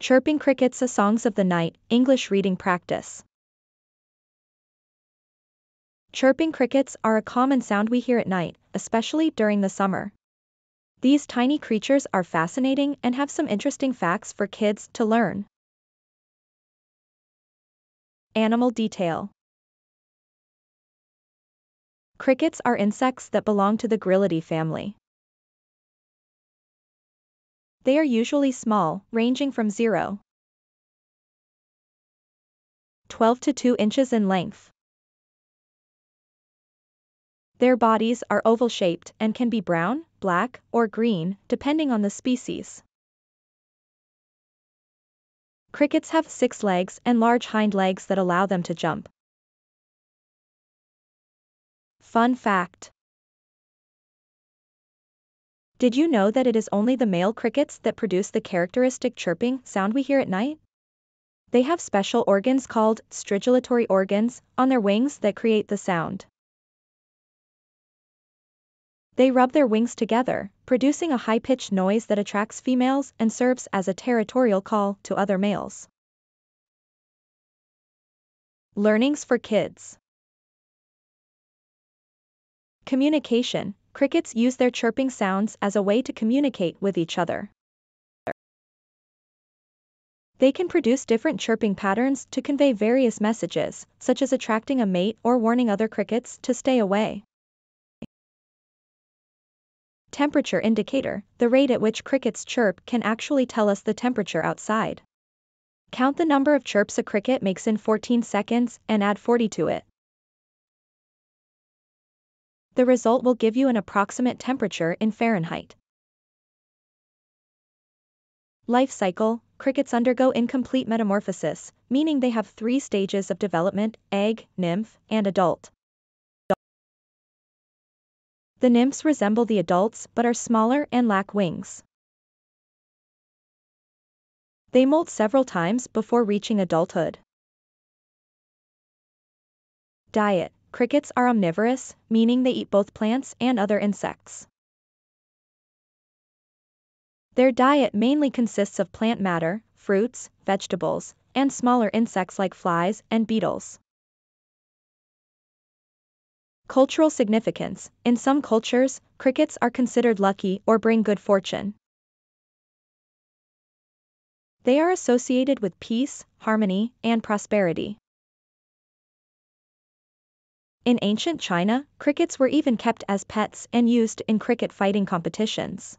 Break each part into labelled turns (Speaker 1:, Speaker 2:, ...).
Speaker 1: Chirping Crickets A Songs of the Night, English Reading Practice. Chirping crickets are a common sound we hear at night, especially during the summer. These tiny creatures are fascinating and have some interesting facts for kids to learn. Animal detail Crickets are insects that belong to the Gryllidae family. They are usually small, ranging from 0 12 to 2 inches in length. Their bodies are oval-shaped and can be brown, black, or green, depending on the species. Crickets have six legs and large hind legs that allow them to jump. Fun fact did you know that it is only the male crickets that produce the characteristic chirping sound we hear at night? They have special organs called stridulatory organs on their wings that create the sound. They rub their wings together, producing a high-pitched noise that attracts females and serves as a territorial call to other males. Learnings for kids. Communication, Crickets use their chirping sounds as a way to communicate with each other. They can produce different chirping patterns to convey various messages, such as attracting a mate or warning other crickets to stay away. Temperature indicator, the rate at which crickets chirp can actually tell us the temperature outside. Count the number of chirps a cricket makes in 14 seconds and add 40 to it. The result will give you an approximate temperature in Fahrenheit. Life cycle, crickets undergo incomplete metamorphosis, meaning they have three stages of development, egg, nymph, and adult. The nymphs resemble the adults but are smaller and lack wings. They molt several times before reaching adulthood. Diet Crickets are omnivorous, meaning they eat both plants and other insects. Their diet mainly consists of plant matter, fruits, vegetables, and smaller insects like flies and beetles. Cultural significance In some cultures, crickets are considered lucky or bring good fortune. They are associated with peace, harmony, and prosperity. In ancient China, crickets were even kept as pets and used in cricket fighting competitions.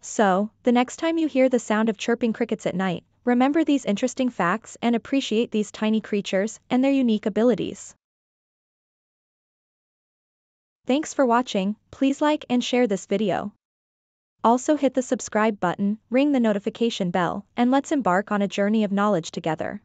Speaker 1: So, the next time you hear the sound of chirping crickets at night, remember these interesting facts and appreciate these tiny creatures and their unique abilities. Thanks for watching, please like and share this video. Also hit the subscribe button, ring the notification bell, and let's embark on a journey of knowledge together.